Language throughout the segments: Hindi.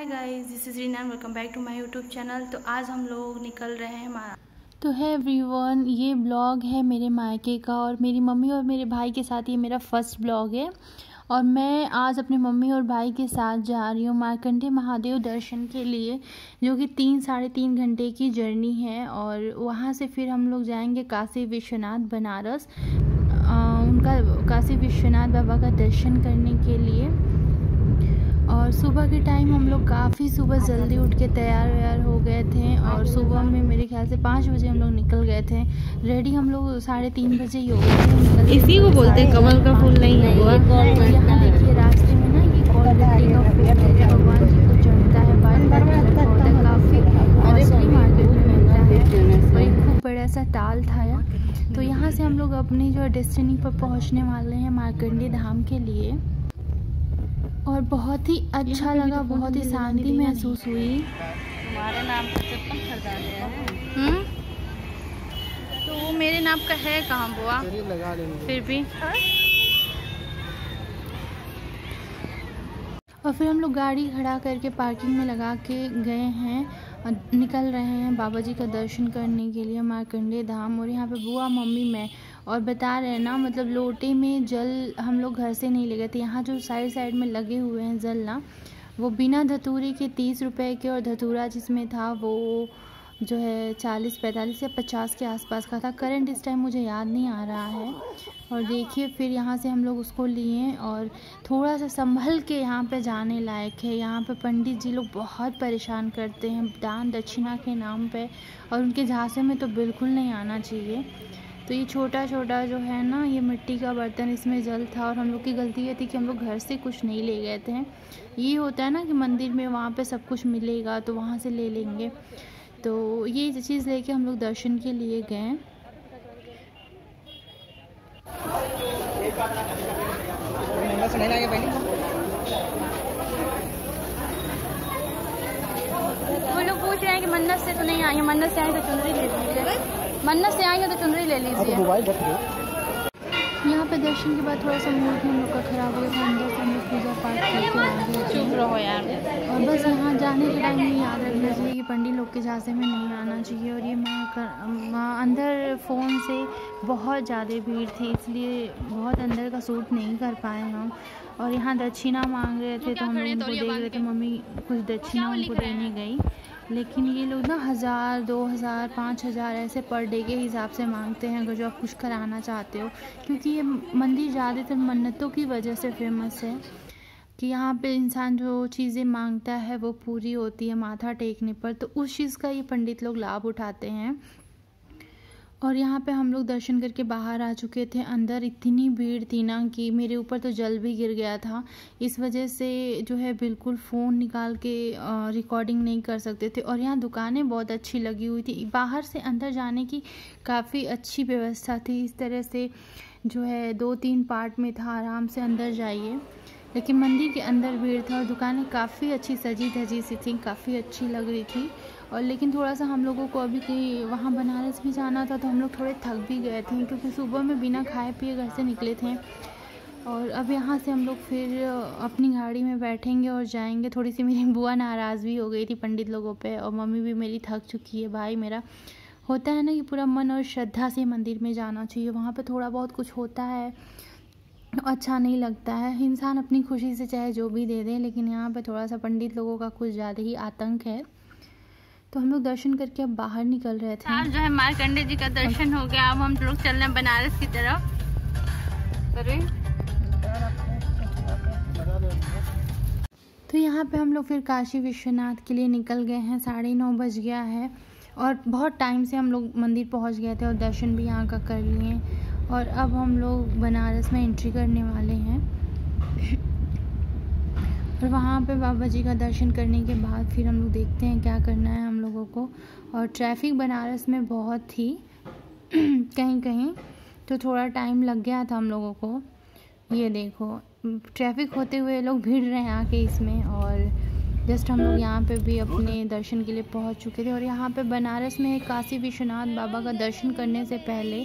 Hi guys this is Reena welcome back to my YouTube channel तो आज हम लोग निकल रहे हैं हमारा तो है एवरीवन ये ब्लॉग है मेरे मायके का और मेरी मम्मी और मेरे भाई के साथ ये मेरा फ़र्स्ट ब्लॉग है। और मैं आज अपने मम्मी और भाई के साथ जा रही हूँ मार्कंडे महादेव दर्शन के लिए जो कि तीन साढ़े तीन घंटे की जर्नी है और वहाँ से फिर हम लोग जाएँगे काशी विश्वनाथ बनारस आ, उनका काशी विश्वनाथ बाबा का दर्शन करने के लिए। और सुबह के टाइम हम लोग काफ़ी सुबह जल्दी उठ के तैयार व्यार हो गए थे और सुबह में मेरे ख्याल से पाँच बजे हम लोग निकल गए थे। रेडी हम लोग साढ़े तीन बजे ही हो गए थे इसी को बोलते हैं कमल का फूल नहीं हुआ। यहाँ देखिए रास्ते में ना ये कॉल का फूल भगवान जी को चढ़ता है बार काफ़ी असली मार्केट में मिलता है। और एक खूब बड़ा सा टाल था तो यहाँ से हम लोग अपनी जो डेस्टिनी पर पहुँचने वाले हैं मार्कंडी धाम के लिए। और बहुत ही अच्छा लगा बहुत ही शांति महसूस हुई। हमारे नाम का चप्पल खरीदा गया है। तो वो मेरे नाम का है कहाँ बुआ? फिर भी। और फिर हम लोग गाड़ी खड़ा करके पार्किंग में लगा के गए हैं और निकल रहे हैं बाबा जी का दर्शन करने के लिए मार्कंडे धाम। और यहाँ पे बुआ मम्मी मैं और बता रहे हैं ना मतलब लोटे में जल हम लोग घर से नहीं ले गए थे। यहाँ जो साइड साइड में लगे हुए हैं जल ना, वो बिना धतूरे के तीस रुपए के, और धतूरा जिसमें था वो जो है चालीस, पैंतालीस या पचास के आसपास का था। करंट इस टाइम मुझे याद नहीं आ रहा है। और देखिए, फिर यहाँ से हम लोग उसको लिए और थोड़ा सा संभल के यहाँ पे जाने लायक है। यहाँ पे पंडित जी लोग बहुत परेशान करते हैं, दान दक्षिणा के नाम पे, और उनके झांसे में तो बिल्कुल नहीं आना चाहिए। तो ये छोटा छोटा जो है ना, ये मिट्टी का बर्तन इसमें जल था और हम लोग की गलती ये थी कि हम लोग घर से कुछ नहीं ले गए थे। ये होता है ना कि मंदिर में वहाँ पे सब कुछ मिलेगा तो वहाँ से ले लेंगे। तो ये चीज़ लेके हम लोग दर्शन के लिए गए। वो लोग पूछ रहे हैं कि मन्नत से तो नहीं आई मन्नत से आई तो चुनरी ले लीजिए मन्नत से आएँगे तो चुनरी ले लीजिए। यहाँ पे दर्शन के बाद थोड़ा सा मूड हम लोग का खराब हो गया अंदर से हम लोग पूजा पाठ करके आ गए चुप रहो यार। और बस यहाँ जाने के टाइम में याद रखना चाहिए कि पंडित लोग के झांसे में नहीं आना चाहिए और ये मैं कर अंदर फ़ोन से बहुत ज़्यादा भीड़ थी इसलिए बहुत अंदर का सूट नहीं कर पाए हम। और यहाँ दक्षिणा मांग रहे थे तो हम लोग उनको देख रहे थे मम्मी कुछ दक्षिणा उनको देने गई। लेकिन ये लोग ना हज़ार, दो हज़ार, पाँच हज़ार ऐसे पर डे के हिसाब से मांगते हैं, अगर जो आप कुछ कराना चाहते हो। क्योंकि ये मंदिर ज़्यादातर मन्नतों की वजह से फ़ेमस है कि यहाँ पे इंसान जो चीज़ें माँगता है, वो पूरी होती है, माथा टेकने पर। तो उस चीज़ का ये पंडित लोग लाभ उठाते हैं। और यहाँ पे हम लोग दर्शन करके बाहर आ चुके थे। अंदर इतनी भीड़ थी ना कि मेरे ऊपर तो जल भी गिर गया था। इस वजह से जो है बिल्कुल फ़ोन निकाल के रिकॉर्डिंग नहीं कर सकते थे। और यहाँ दुकानें बहुत अच्छी लगी हुई थी। बाहर से अंदर जाने की काफ़ी अच्छी व्यवस्था थी। इस तरह से जो है दो तीन पार्ट में था। आराम से अंदर जाइए। लेकिन मंदिर के अंदर भीड़ था और दुकानें काफ़ी अच्छी सजी धजी सी थी, काफ़ी अच्छी लग रही थी। और लेकिन थोड़ा सा हम लोगों को अभी कहीं वहाँ बनारस भी जाना था तो हम लोग थोड़े थक भी गए थे क्योंकि सुबह में बिना खाए पिए घर से निकले थे। और अब यहाँ से हम लोग फिर अपनी गाड़ी में बैठेंगे और जाएँगे। थोड़ी सी मेरी बुआ नाराज़ भी हो गई थी पंडित लोगों पे और मम्मी भी मेरी थक चुकी है, भाई मेरा। होता है ना कि पूरा मन और श्रद्धा से मंदिर में जाना चाहिए, वहाँ पे थोड़ा बहुत कुछ होता है। अच्छा नहीं लगता है। इंसान अपनी खुशी से चाहे जो भी दे दे लेकिन यहाँ पे थोड़ा सा पंडित लोगों का कुछ ज़्यादा ही आतंक है। तो हम लोग दर्शन करके अब बाहर निकल रहे थे। आज जो है मारकंडे जी का दर्शन हो गया। अब हम लोग चल रहे हैं बनारस की तरफ़। तो यहाँ पे हम लोग फिर काशी विश्वनाथ के लिए निकल गए हैं। साढ़े नौ बज गया है। और बहुत टाइम से हम लोग मंदिर पहुँच गए थे और दर्शन भी यहाँ का कर लिए और अब हम लोग बनारस में एंट्री करने वाले हैं। और वहाँ पे बाबा जी का दर्शन करने के बाद फिर हम लोग देखते हैं क्या करना है हम लोगों को। और ट्रैफ़िक बनारस में बहुत थी कहीं कहीं तो थोड़ा टाइम लग गया था हम लोगों को। ये देखो ट्रैफ़िक होते हुए लोग भीड़ रहे हैं आके इसमें और जस्ट हम लोग यहाँ पे भी अपने दर्शन के लिए पहुँच चुके थे और यहाँ पे बनारस में काशी विश्वनाथ बाबा का दर्शन करने से पहले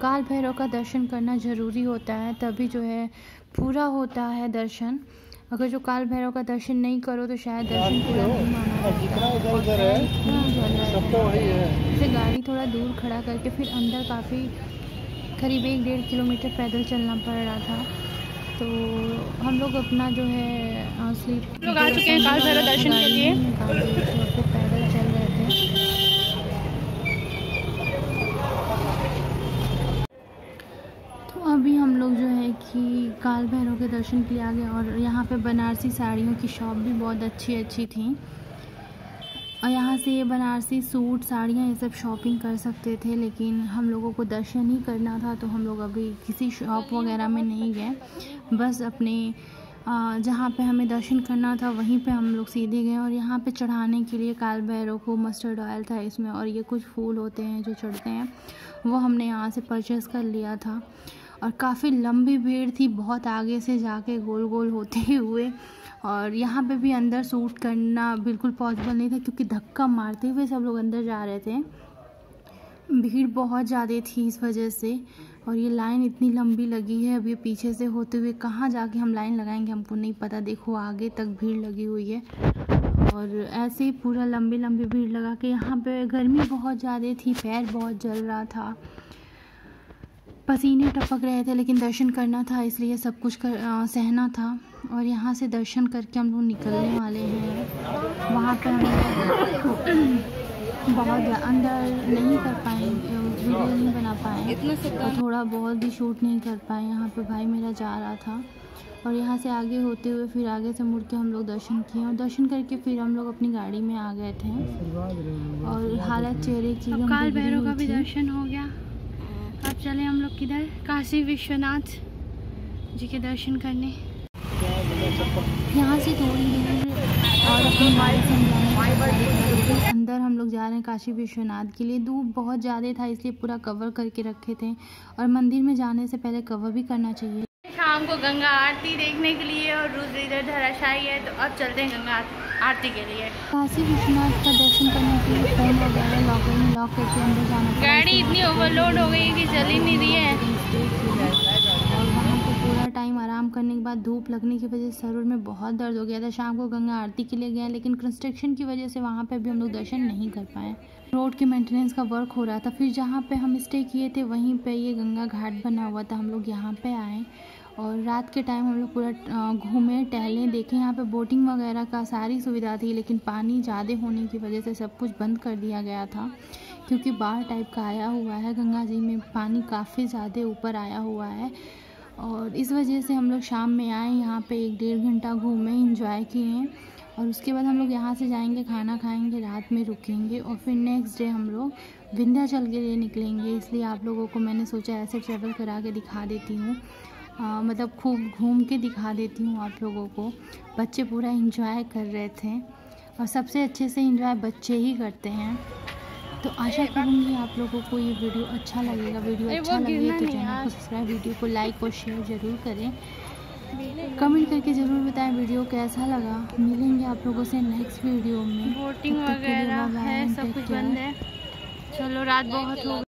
काल भैरव का दर्शन करना ज़रूरी होता है तभी जो है पूरा होता है दर्शन। अगर जो काल भैरव का दर्शन नहीं करो तो शायद दर्शन पूरा नहीं माना जाता। फिर गाड़ी थोड़ा दूर खड़ा करके फिर अंदर काफ़ी करीब एक डेढ़ किलोमीटर पैदल चलना पड़ रहा था। तो हम लोग अपना जो है स्लीप लोग आ चुके हैं काल भैरव दर्शन के लिए। पैदल चल रहे थे। अभी हम लोग जो है कि काल भैरव के दर्शन के लिए आ गए और यहाँ पे बनारसी साड़ियों की शॉप भी बहुत अच्छी अच्छी थी। और यहाँ से ये बनारसी सूट, साड़ियाँ ये सब शॉपिंग कर सकते थे, लेकिन हम लोगों को दर्शन ही करना था तो हम लोग अभी किसी शॉप वगैरह में नहीं गए। बस अपने जहाँ पे हमें दर्शन करना था, वहीं पे हम लोग सीधे गए और यहाँ पे चढ़ाने के लिए काल भैरव को मस्टर्ड ऑयल था इसमें और ये कुछ फूल होते हैं जो चढ़ते हैं, वो हमने यहाँ से परचेज़ कर लिया था। और काफ़ी लंबी भीड़ थी, बहुत आगे से जाके गोल गोल होते हुए। और यहाँ पे भी अंदर सूट करना बिल्कुल पॉसिबल नहीं था क्योंकि धक्का मारते हुए सब लोग अंदर जा रहे थे। भीड़ बहुत ज़्यादा थी इस वजह से और ये लाइन इतनी लंबी लगी है अब ये पीछे से होते हुए कहाँ जाके हम लाइन लगाएँगे हमको नहीं पता। देखो आगे तक भीड़ लगी हुई है और ऐसे ही पूरा लंबी लंबी भीड़ लगा के यहाँ पे गर्मी बहुत ज़्यादा थी, पैर बहुत जल रहा था। पसीने टपक रहे थे लेकिन दर्शन करना था इसलिए सब कुछ कर आ, सहना था। और यहाँ से दर्शन करके हम लोग निकलने वाले हैं। वहाँ पर हम बहुत अंदर नहीं कर पाए वीडियो नहीं बना पाए और थोड़ा बहुत भी शूट नहीं कर पाए। यहाँ पे भाई मेरा जा रहा था। और यहाँ से आगे होते हुए फिर आगे से मुड़ के हम लोग दर्शन किए और दर्शन करके फिर हम लोग अपनी गाड़ी में आ गए थे। और हालत चेहरे की काल भैरव का भी दर्शन हो गया। अब चले हम लोग किधर? काशी विश्वनाथ जी के दर्शन करने। यहाँ से थोड़ी दूर और अंदर हम लोग जा रहे हैं काशी विश्वनाथ के लिए। धूप बहुत ज़्यादा था, इसलिए पूरा कवर करके रखे थे। और मंदिर में जाने से पहले कवर भी करना चाहिए। शाम को गंगा आरती देखने के लिए और रुद्र इधर धराशाही है तो अब चलते हैं गंगा आरती के लिए। काशी विश्वनाथ का दर्शन करने के लिए फ़ोन वगैरह लॉकर में लॉक करके अंदर जाना गाड़ी इतनी ओवरलोड हो गई है कि चल ही नहीं रही है। और वहाँ पे पूरा टाइम आराम करने के बाद धूप लगने की वजह से सरोवर में बहुत दर्द हो गया था। शाम को गंगा आरती के लिए गए लेकिन कंस्ट्रक्शन की वजह से वहाँ पे भी हम लोग दर्शन नहीं कर पाए। रोड के मेंटेनेंस का वर्क हो रहा था। फिर जहाँ पे हम स्टे किए थे वहीं पे ये गंगा घाट बना हुआ था। हम लोग यहाँ पे आए। और रात के टाइम हम लोग पूरा घूमें, टहलें, देखें। यहाँ पे बोटिंग वगैरह का सारी सुविधा थी, लेकिन पानी ज़्यादा होने की वजह से सब कुछ बंद कर दिया गया था, क्योंकि बाढ़ टाइप का आया हुआ है। गंगा जी में पानी काफ़ी ज़्यादा ऊपर आया हुआ है। और इस वजह से हम लोग शाम में आए, यहाँ पे एक डेढ़ घंटा घूमे इंजॉय किए। और उसके बाद हम लोग यहाँ से जाएँगे, खाना खाएँगे, रात में रुकेंगे और फिर नेक्स्ट डे हम लोग विंध्याचल के लिए निकलेंगे। इसलिए आप लोगों को मैंने सोचा ऐसे ट्रैवल करा के दिखा देती हूँ। मतलब खूब घूम के दिखा देती हूँ आप लोगों को। बच्चे पूरा इंजॉय कर रहे थे और सबसे अच्छे से इंजॉय बच्चे ही करते हैं। तो आशा करूँगी आप लोगों को ये वीडियो अच्छा लगेगा। वीडियो अच्छा लगे तो चैनल को सब्सक्राइब वीडियो को लाइक और शेयर ज़रूर करें। कमेंट करके ज़रूर बताएँ वीडियो कैसा लगा। मिलेंगे आप लोगों से नेक्स्ट वीडियो में। बोटिंग वगैरह है सब कुछ बंद है। चलो रात बहुत हो